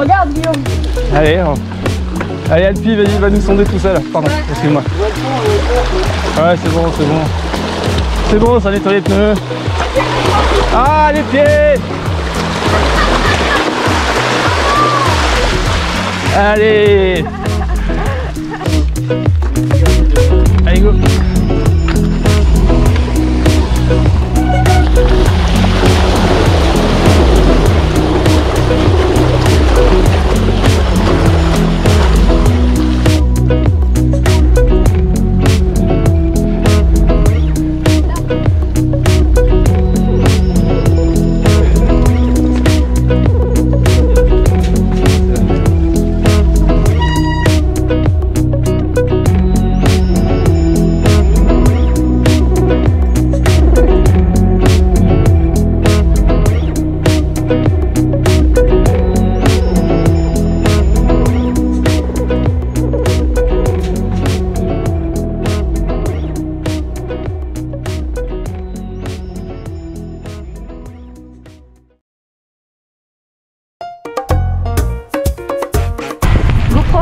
regarde, Guillaume. Allez, allez Alpi, vas-y, va nous sonder tout seul. Pardon, excuse-moi. Ouais, c'est bon, c'est bon. C'est bon, ça nettoie les pneus. Ah, les pieds Allez,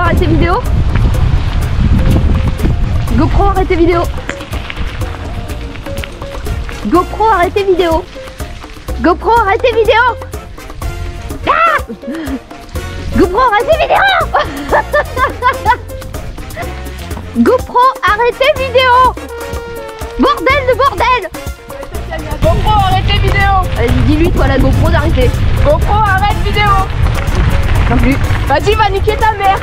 GoPro, arrête tes vidéos. GoPro, arrête tes vidéos. GoPro, arrête tes vidéos. GoPro, arrête tes vidéos. Ah GoPro, arrête tes vidéos. GoPro, arrête tes vidéos. Bordel de bordel. GoPro, arrête tes vidéos Allez, dis-lui, toi, la GoPro, d'arrêter. GoPro, arrête vidéo Vas-y, va niquer ta mère.